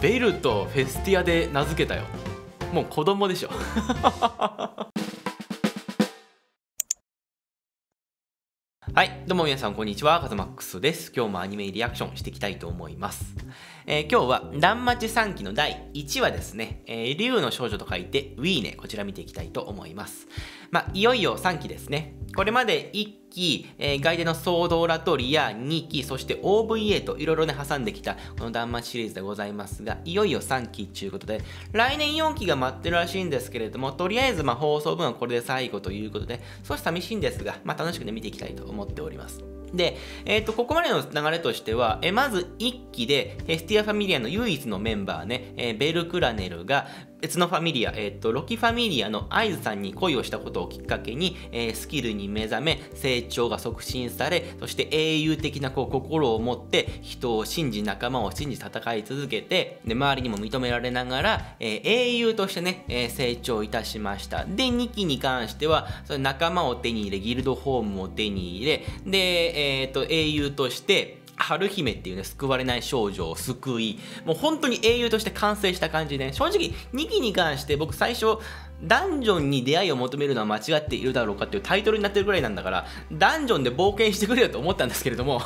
ベルとフェスティアで名付けたよ。もう子供でしょ。はいどうも皆さんこんにちは。カズマックスです。今日もアニメリアクションしていきたいと思います。えー、今日は、断末3期の第1話ですね、えー、竜の少女と書いて、ウィーネ、こちら見ていきたいと思います。まあ、いよいよ3期ですね。これまで1期、えー、外伝のソードラトリア2期、そして OVA といろいろね、挟んできた、この断末シリーズでございますが、いよいよ3期ということで、来年4期が待ってるらしいんですけれども、とりあえずまあ放送分はこれで最後ということで、少し寂しいんですが、まあ、楽しくね、見ていきたいと思っております。で、えっ、ー、と、ここまでの流れとしては、えまず1期で、ヘスティアファミリアの唯一のメンバーね、えー、ベルクラネルが、別のファミリア、え、ー、と、ロキファミリアのアイズさんに恋をしたことをきっかけに、えー、スキルに目覚め、成長が促進され、そして英雄的なこう心を持って、人を信じ、仲間を信じ戦い続けて、で、周りにも認められながら、えー、英雄としてね、え成長いたしました。で、2期に関しては、それ仲間を手に入れ、ギルドホームを手に入れ、で、えっ、と、英雄として、春姫っていうね、救われない少女を救い、もう本当に英雄として完成した感じでね。正直、2期に関して僕最初、ダンジョンに出会いを求めるのは間違っているだろうかっていうタイトルになってるぐらいなんだから、ダンジョンで冒険してくれよと思ったんですけれども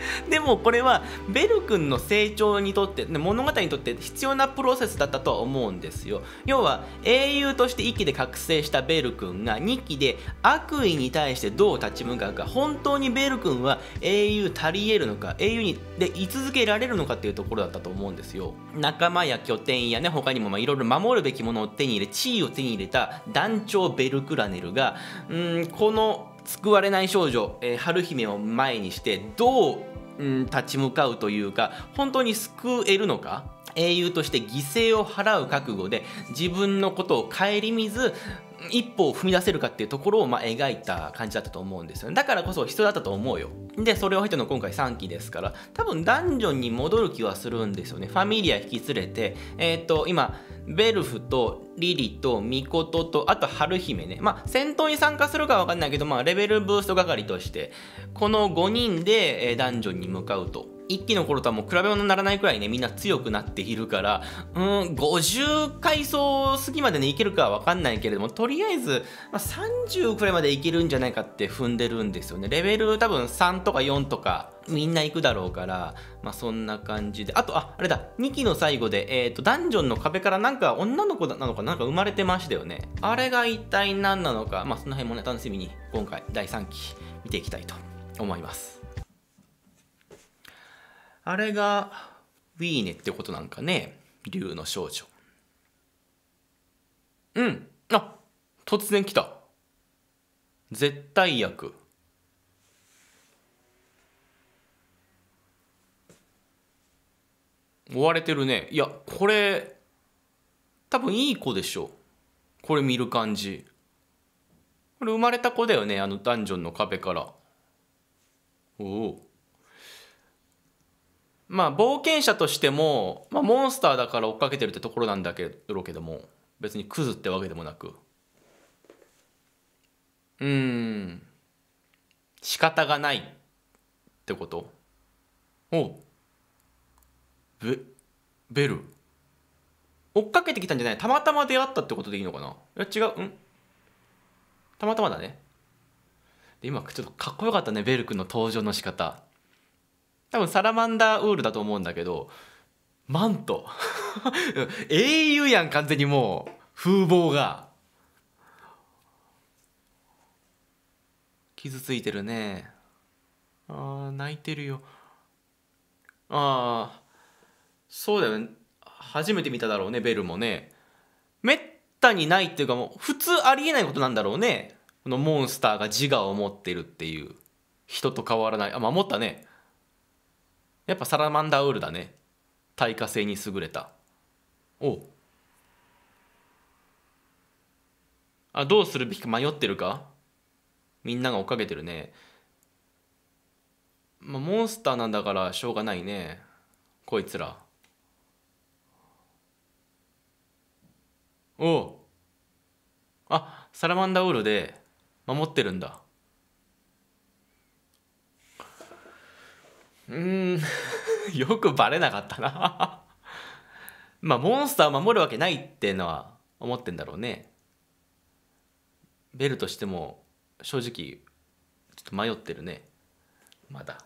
でもこれはベル君の成長にとって物語にとって必要なプロセスだったとは思うんですよ。要は英雄として1期で覚醒したベル君が2期で悪意に対してどう立ち向かうか本当にベル君は英雄足り得るのか英雄にで居続けられるのかっていうところだったと思うんですよ。仲間や拠点やね他にもいろいろ守るべきものを手に入れ地位を手に入れた団長ベルクラネルがうんこの救われない少女、えー、春姫を前にしてどう、うん、立ち向かうというか本当に救えるのか？英雄として犠牲を払う覚悟で自分のことを顧みず一歩を踏み出せるかっていうところをま描いた感じだったと思うんですよね。だからこそ必要だったと思うよ。でそれを経ての今回3期ですから多分ダンジョンに戻る気はするんですよね。ファミリア引き連れてえっ、ー、と今ベルフとリリとミコトとあと春姫ね。まあ戦闘に参加するかわかんないけどまあレベルブースト係としてこの5人でダンジョンに向かうと。一期の頃とはもう比べ物にならないくらいねみんな強くなっているからうん50階層過ぎまでねいけるかは分かんないけれどもとりあえず、まあ、30くらいまでいけるんじゃないかって踏んでるんですよね。レベル多分3とか4とかみんな行くだろうから、まあ、そんな感じで。あとああれだ。2期の最後で、えーと、ダンジョンの壁からなんか女の子なのかなんか生まれてましたよね。あれが一体何なのかまあその辺もね楽しみに今回第3期見ていきたいと思います。あれがウィーネってことなんかね竜の少女。うん。あ突然来た。絶対役。追われてるね。いやこれ多分いい子でしょ。これ見る感じ。これ生まれた子だよねあのダンジョンの壁から。おおまあ冒険者としても、まあ、モンスターだから追っかけてるってところなんだけどけども別にクズってわけでもなく。うん。仕方がないってこと？おベベル。追っかけてきたんじゃない？たまたま出会ったってことでいいのかな？いや違うん。たまたまだね。で今ちょっとかっこよかったねベル君の登場の仕方。多分サラマンダーウールだと思うんだけどマント。英雄やん完全にもう。風貌が。傷ついてるね。ああ泣いてるよ。ああそうだよね。初めて見ただろうねベルもね。めったにないっていうかもう普通ありえないことなんだろうね。このモンスターが自我を持ってるっていう。人と変わらない。あ守ったね。やっぱサラマンダーウールだね。耐火性に優れた。おあどうするべきか迷ってるか？みんなが追っかけてるね。まあモンスターなんだからしょうがないね。こいつら。おあサラマンダーウールで守ってるんだ。うん。よくバレなかったな。まあモンスターを守るわけないってのは思ってんだろうね。ベルとしても正直ちょっと迷ってるね。まだ。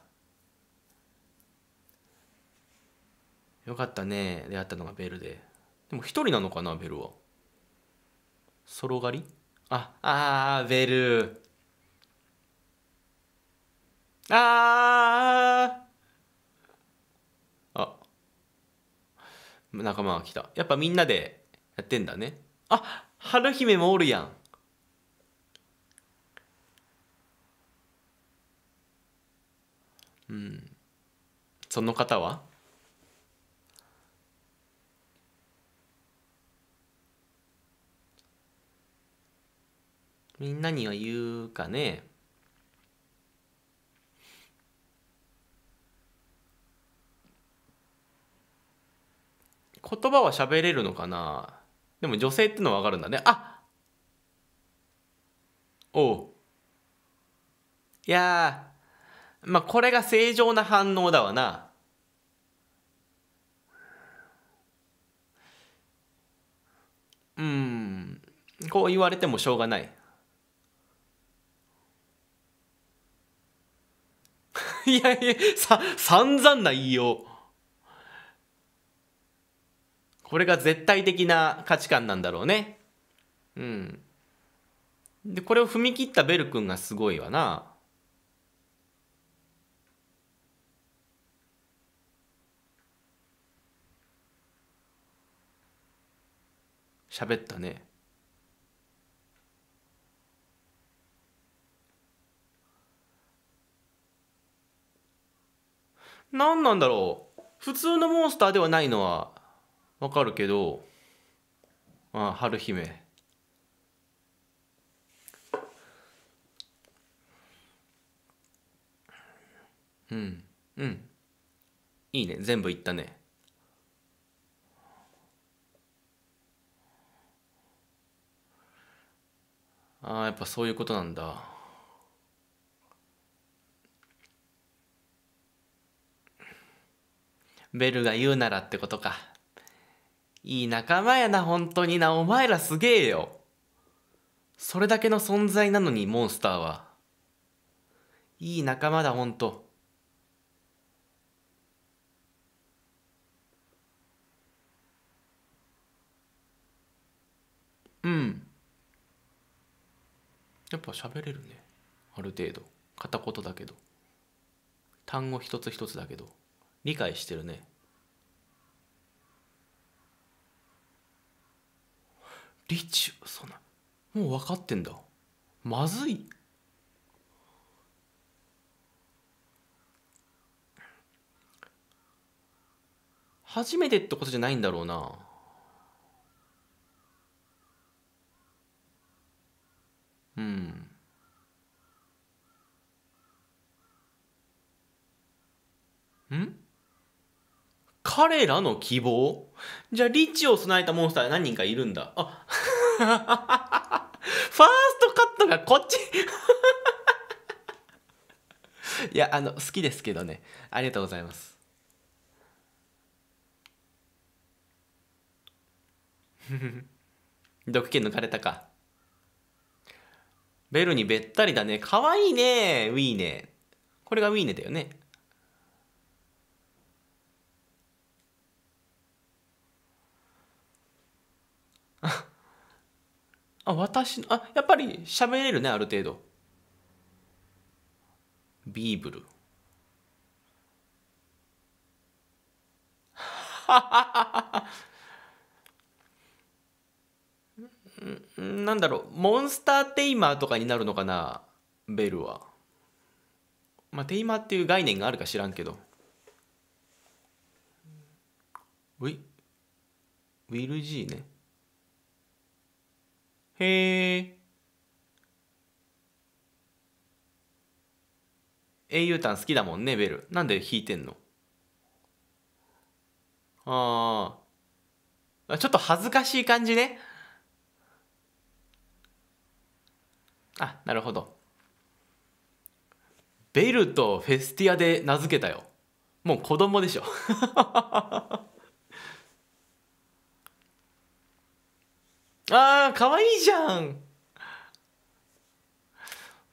よかったね。出会ったのがベルで。でも一人なのかなベルは。ソロ狩り？ああーベル。あーあ仲間が来た。やっぱみんなでやってんだね。あ春姫もおるやん。うん。その方は？みんなには言うかね。言葉は喋れるのかな？でも女性ってのは分かるんだね。あおう。いやまあこれが正常な反応だわな。うん。こう言われてもしょうがない。いやいやさ散々な言いよう。これが絶対的な価値観なんだろうね。うん。でこれを踏み切ったベル君がすごいわな。喋ったね。何なんだろう。普通のモンスターではないのはわかるけどああ春姫。うんうん。いいね。全部言ったね。ああやっぱそういうことなんだ。ベルが言うならってことか。いい仲間やな本当にな。お前らすげえよ。それだけの存在なのにモンスターは。いい仲間だ本当。うん。やっぱ喋れるね。ある程度。片言だけど。単語一つ一つだけど。理解してるね。リチュそんな。もう分かってんだ。まずい。初めてってことじゃないんだろうな。うん。ん？彼らの希望？じゃあリッチを備えたモンスター何人かいるんだ？あ ファーストカットがこっち。いやあの好きですけどね。ありがとうございます。毒気抜かれたか。ベルにべったりだね。かわいいね。ウィーネ。これがウィーネだよね。あ私あやっぱり喋れるねある程度。ビーブル。なんだろうモンスターテイマーとかになるのかなベルは。まあテイマーっていう概念があるか知らんけど。ウィウィル G ね。へえ英雄譚好きだもんねベル。なんで弾いてんの？ああちょっと恥ずかしい感じね。あなるほど。ベルとフェスティアで名付けたよ。もう子供でしょ。あーかわいいじゃん。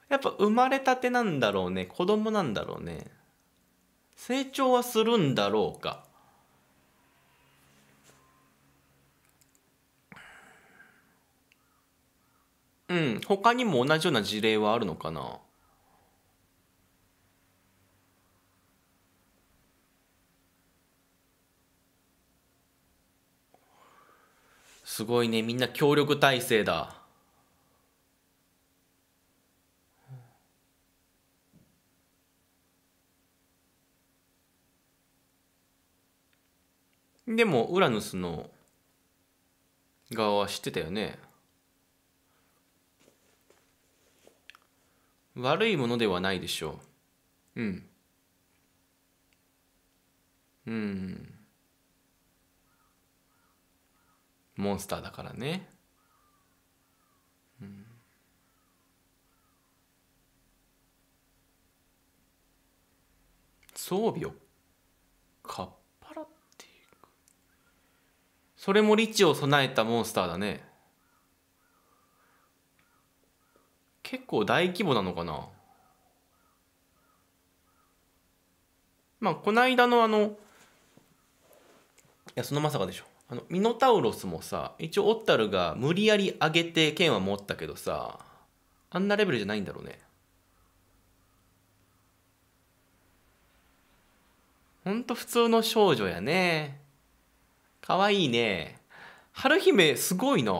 やっぱ生まれたてなんだろうね。子供なんだろうね。成長はするんだろうか。うん他にも同じような事例はあるのかな？すごいね。みんな協力体制だ。でもウラヌスの側は知ってたよね。悪いものではないでしょう。うん。うん。モンスターだからね、うん、装備をかっぱらっていく。それもリチを備えたモンスターだね。結構大規模なのかな。まあこの間のあのいやそのまさかでしょ。あのミノタウロスもさ一応オッタルが無理やり上げて剣は持ったけどさあんなレベルじゃないんだろうね。ほんと普通の少女やね。かわいいね。春姫すごいな。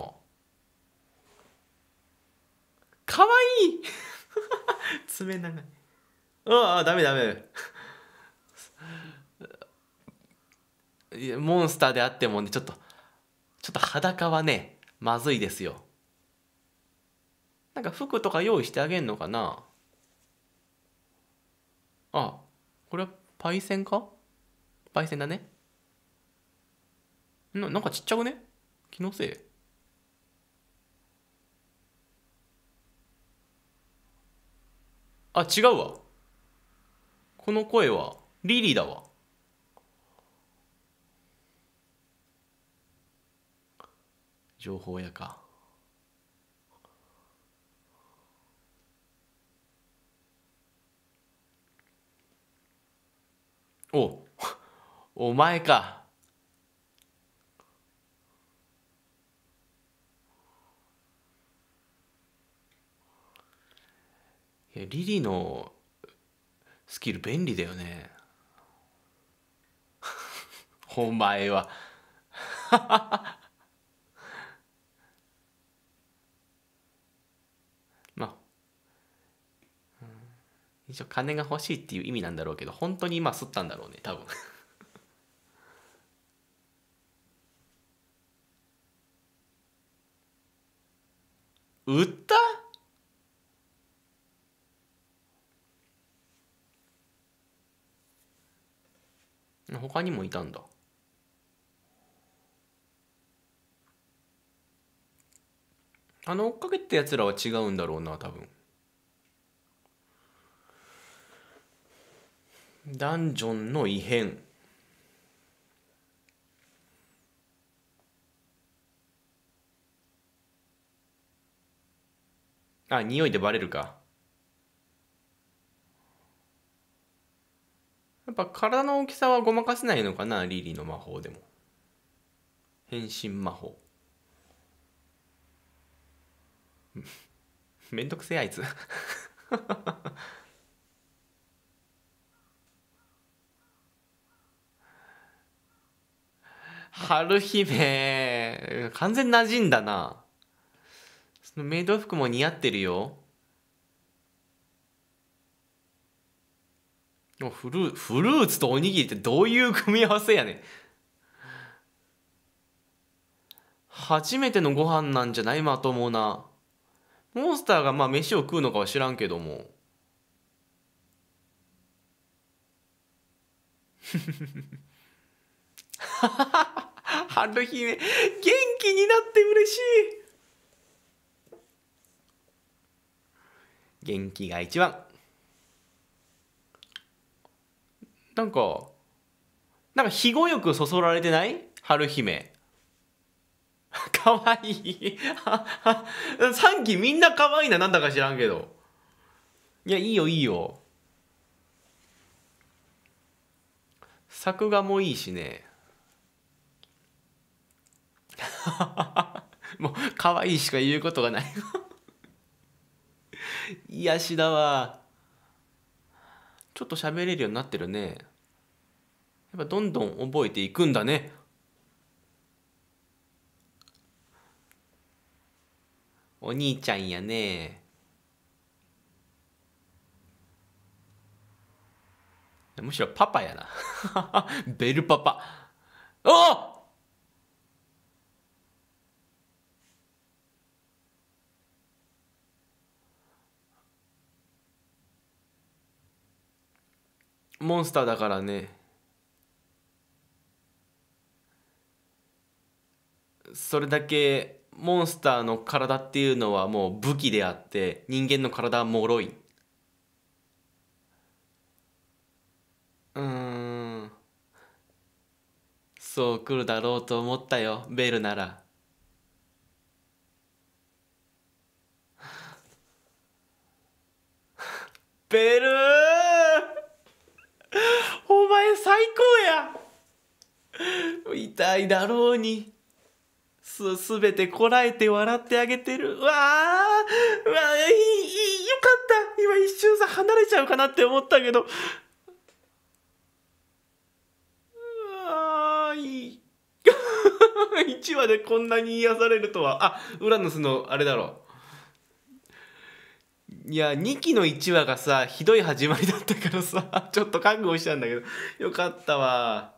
かわいい。爪長い。ああダメダメ。モンスターであってもねちょっとちょっと裸はねまずいですよ。なんか服とか用意してあげんのかな？あこれはパイセンか？パイセンだね。ななんかちっちゃくね？気のせい。あ違うわ。この声はリリーだわ。情報屋か。お お前か。いやリリのスキル便利だよね。お前は。一応金が欲しいっていう意味なんだろうけど本当に今吸ったんだろうね多分。売った？他にもいたんだ。あの追っかけってやつらは違うんだろうな多分。ダンジョンの異変。あ匂いでバレるか。やっぱ体の大きさはごまかせないのかなリリーの魔法でも。変身魔法。めんどくせえあいつ。春姫完全馴染んだな。そのメイド服も似合ってるよ。フルフルーツとおにぎりってどういう組み合わせやねん。初めてのご飯なんじゃないまともな。モンスターがまあ飯を食うのかは知らんけども。春姫元気になって嬉しい。元気が一番。なんかなんか肥後よくそそられてない？春姫。かわいい。3期みんなかわいいななんだか知らんけど。いやいいよいいよ。作画もいいしね。もう可愛いしか言うことがない。癒しだわちょっと喋れるようになってるね。やっぱどんどん覚えていくんだね。お兄ちゃんやね。むしろパパやな。ベルパパ。あモンスターだからね。それだけモンスターの体っていうのはもう武器であって人間の体は脆い。うん。そう来るだろうと思ったよベルなら。ベル お前最高や。痛いだろうに。すすべてこらえて笑ってあげてる。うわあうわいいいよかった。今一瞬さ離れちゃうかなって思ったけど。1 話でこんなに癒されるとは。あウラヌスのあれだろう。いや2期の1話がさひどい始まりだったからさ ちょっと覚悟したんだけどよかったわ。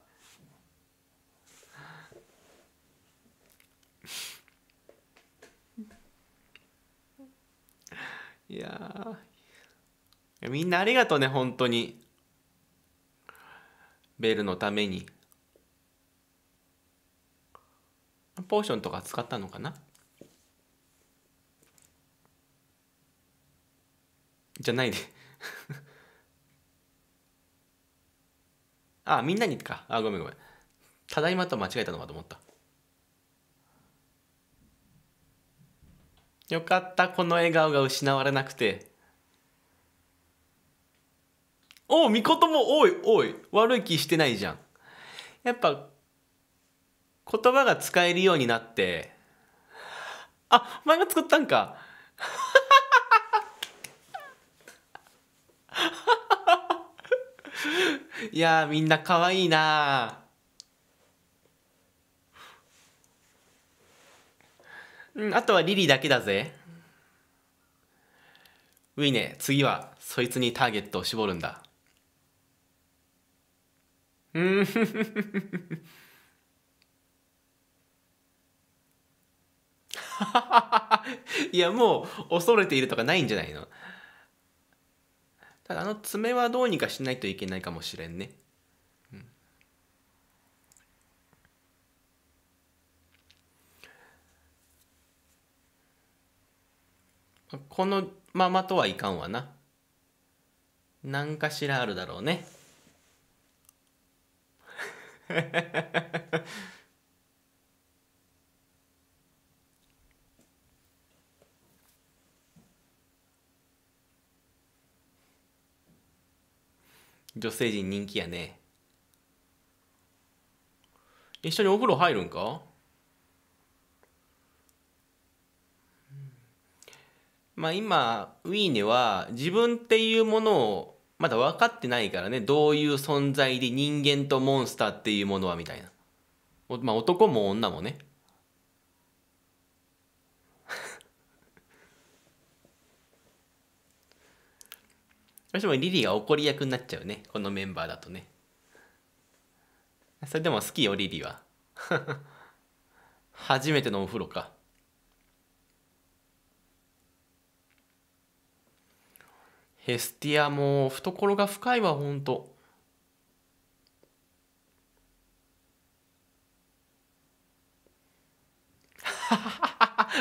いやみんなありがとうね本当に。ベルのために。ポーションとか使ったのかな？じゃないで あみんなにか。あごめんごめん。ただいまと間違えたのかと思った。よかった。この笑顔が失われなくて。おおみこともおいおい。悪い気してないじゃん。やっぱ言葉が使えるようになって。あお前が作ったんか。いやみんな可愛いな。うんあとはリリーだけだぜ。ウィネ次はそいつにターゲットを絞るんだ。うん。いやもう恐れているとかないんじゃないの？ただあの爪はどうにかしないといけないかもしれんね、このままとはいかんわな。何かしらあるだろうね。女性陣人気やね。一緒にお風呂入るんか？まあ今ウィーネは自分っていうものをまだ分かってないからね。どういう存在で人間とモンスターっていうものはみたいな。まあ男も女もね。どうしてもリリーが怒り役になっちゃうね。このメンバーだとね。それでも好きよリリーは。初めてのお風呂か。ヘスティアも懐が深いわほんと。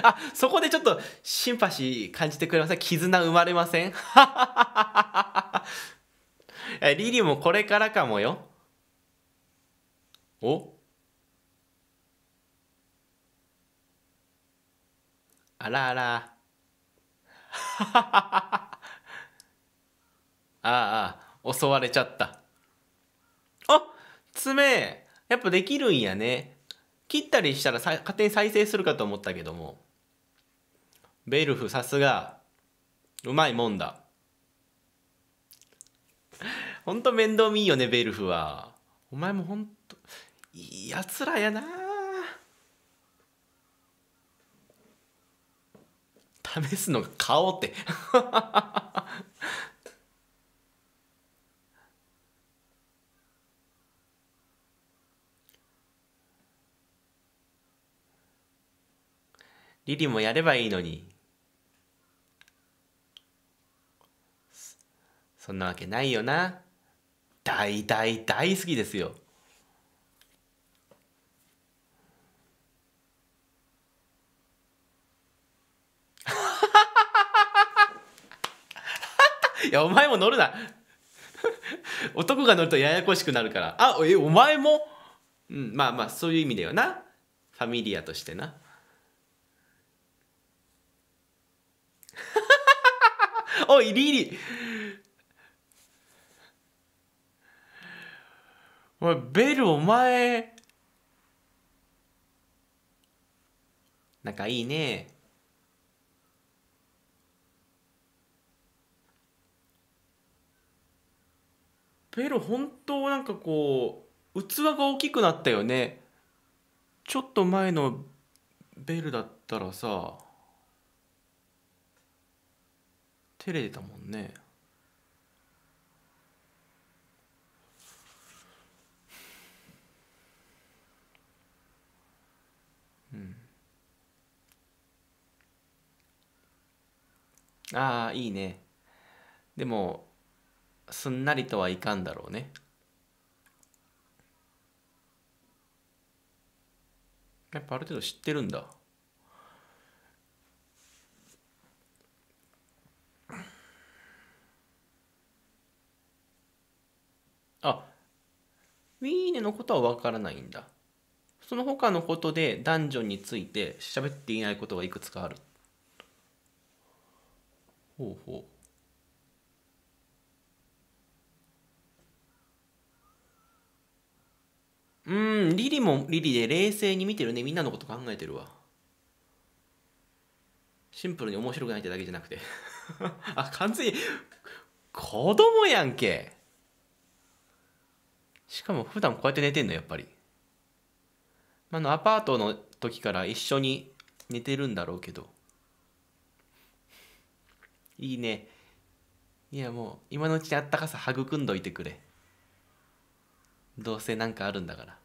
あそこでちょっとシンパシー感じてくれません？絆生まれません？リリもこれからかもよ。お？あらあら。ああ襲われちゃった。あ爪。やっぱできるんやね。切ったりしたらさ勝手に再生するかと思ったけども。ベルフさすが。うまいもんだ。ほんと面倒見いいよねベルフは。お前もほんといいやつらやな。試すのが顔って。リリもやればいいのに。そんなわけないよな。大大大好きですよ。いやお前も乗るな。男が乗るとややこしくなるから。あえお前も？うんまあまあそういう意味だよな。ファミリアとしてな。おいリリおいベルお前。仲いいね。ベル本当なんかこう器が大きくなったよね。ちょっと前のベルだったらさ照れてたもんね。ああいいね。でもすんなりとはいかんだろうね。やっぱある程度知ってるんだ。あウィーネのことは分からないんだ。その他のことでダンジョンについて喋っていないことがいくつかある。ほうほう。うんリリもリリで冷静に見てるね。みんなのこと考えてるわ。シンプルに面白くないってだけじゃなくて。あ完全に子供やんけ。しかも普段こうやって寝てんのやっぱり。あのアパートの時から一緒に寝てるんだろうけど。いいね。いやもう今のうちにあったかさ育んどいてくれ。どうせなんかあるんだから。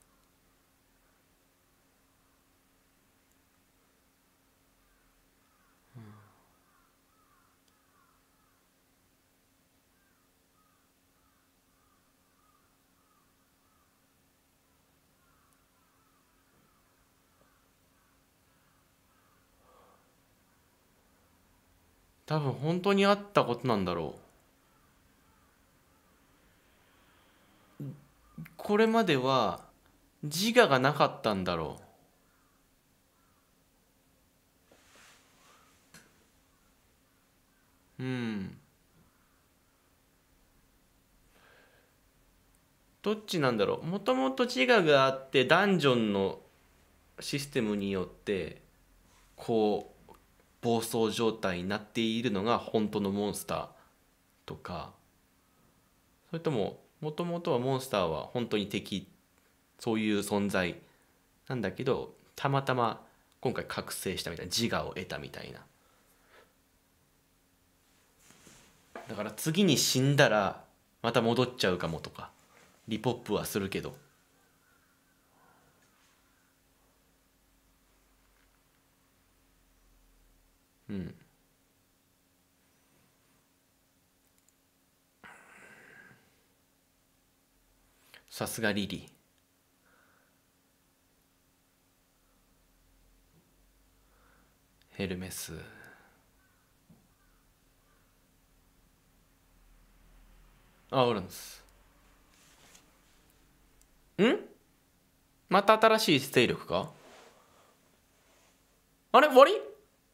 多分本当にあったことなんだろう。これまでは自我がなかったんだろう。うん。どっちなんだろう。もともと自我があってダンジョンのシステムによってこう暴走状態になっているのが本当のモンスターとかそれとももともとはモンスターは本当に敵そういう存在なんだけどたまたま今回覚醒したみたいな自我を得たみたいな。だから次に死んだらまた戻っちゃうかもとかリポップはするけど。うん。さすがリリー。ヘルメス。あおるんですん？また新しい勢力か？あれ？終わり？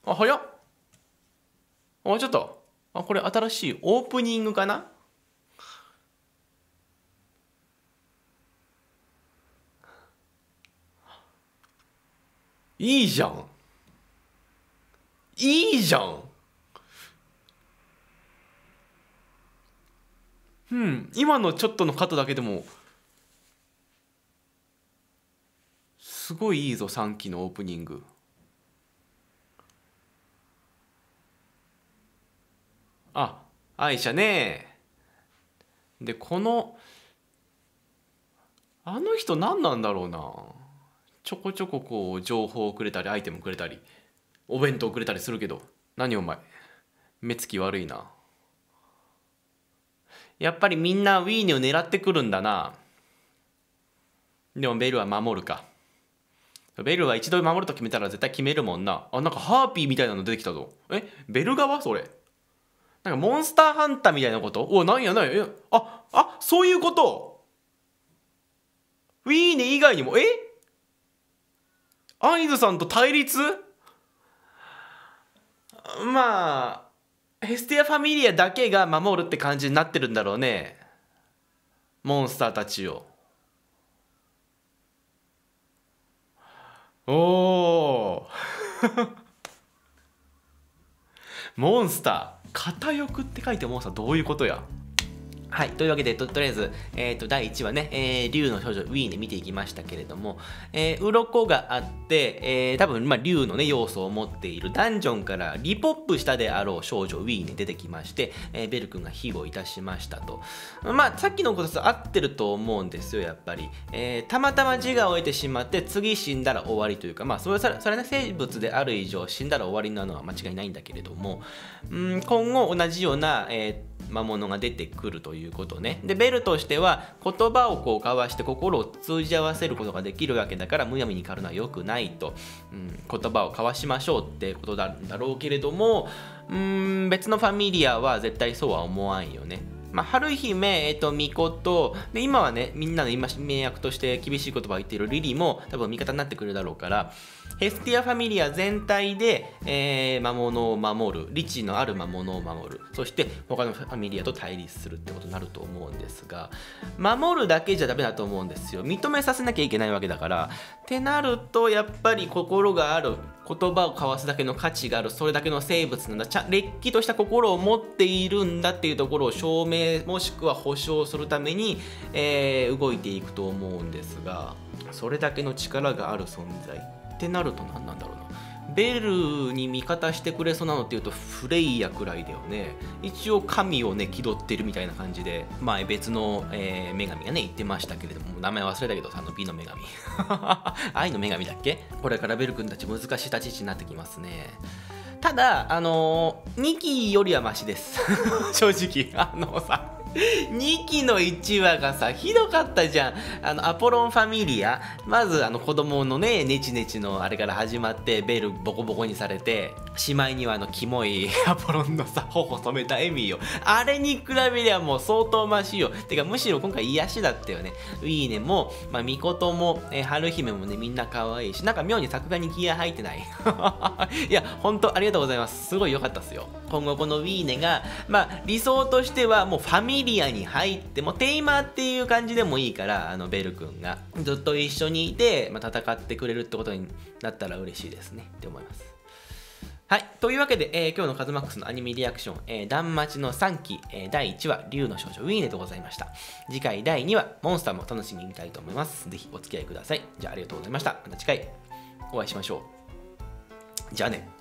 あ早っ。あちょっと。あこれ新しいオープニングかな？いいじゃん。いいじゃん。うん今のちょっとのカットだけでもすごいいいぞ3期のオープニング。あ愛車ね。でこのあの人何なんだろうな。ちょこちょここう情報をくれたりアイテムくれたりお弁当くれたりするけど。何お前。目つき悪いな。やっぱりみんなウィーネを狙ってくるんだな。でもベルは守るか。ベルは一度守ると決めたら絶対決めるもんな。あ、なんかハーピーみたいなの出てきたぞ。え？ベル側？それ。なんかモンスターハンターみたいなこと？お、なんやなんや？あ、あ、そういうこと？ウィーネ以外にも、え？アイズさんと対立？まあ、ヘスティア・ファミリアだけが守るって感じになってるんだろうね。モンスターたちを。おお モンスター。片翼って書いてもさどういうことや？はい。というわけで、ととりあえず、えっ、ー、と、第1話ね、えー、竜の少女、ウィーネ見ていきましたけれども、えー、鱗があって、えー、多分、まあ、竜のね、要素を持っているダンジョンからリポップしたであろう少女、ウィーネ出てきまして、えー、ベル君が庇護いたしましたと。まあ、さっきのことと合ってると思うんですよ、やっぱり。えー、たまたま自我を得てしまって、次死んだら終わりというか、まあ、それそれね、生物である以上、死んだら終わりなのは間違いないんだけれども、うん、今後同じような、えー魔物が出てくるということね。で、ベルとしては言葉をこう交わして心を通じ合わせることができるわけだからむやみに狩るのは良くないと、うん、言葉を交わしましょうってことだろうけれども、うん、別のファミリアは絶対そうは思わんよね。まあ、春姫、えっ、と、巫女と、で、今はね、みんなの今、悪役として厳しい言葉を言っているリリも多分味方になってくるだろうから、ヘスティアファミリア全体で、えー、魔物を守る、理知のある魔物を守る、そして他のファミリアと対立するってことになると思うんですが、守るだけじゃダメだと思うんですよ。認めさせなきゃいけないわけだから、ってなると、やっぱり心がある、言葉を交わすだけの価値がある、それだけの生物なんだ、ちゃれっきとした心を持っているんだっていうところを証明、もしくは保証するために、えー、動いていくと思うんですが、それだけの力がある存在。ってなると何なんだろうな。ベルに味方してくれそうなのっていうとフレイヤくらいだよね。一応神をね気取ってるみたいな感じで前別の、えー、女神がね言ってましたけれども名前忘れたけどあの美の女神。愛の女神だっけ？これからベル君たち難しい立ち位置になってきますね。ただあのー、2期よりはマシです。正直。あのさ 2期の1話がさひどかったじゃん。あのアポロンファミリア。まずあの子供のねネチネチのあれから始まってベルボコボコにされてしまいにはあのキモい アポロンのさ頬染めたエミーよ。あれに比べりゃもう相当マシよ。てかむしろ今回癒しだったよね。ウィーネも、まあ、ミコトも、えー、春姫もねみんな可愛いしなんか妙に作画に気合入ってない。いや本当ありがとうございます。すごい良かったっすよ。今後このウィーネがまあ理想としてはもうファミリアに入ってもテイマーっていう感じでもいいからあのベル君がずっと一緒にいて、まあ、戦ってくれるってことになったら嬉しいですねって思いますはい。というわけで、えー、今日のカズマックスのアニメリアクション、えー、断末の3期、えー、第1話、竜の少女ウィーネでございました。次回第2話、モンスターも楽しみに見たいと思います。ぜひお付き合いください。じゃあありがとうございました。また次回お会いしましょう。じゃあね。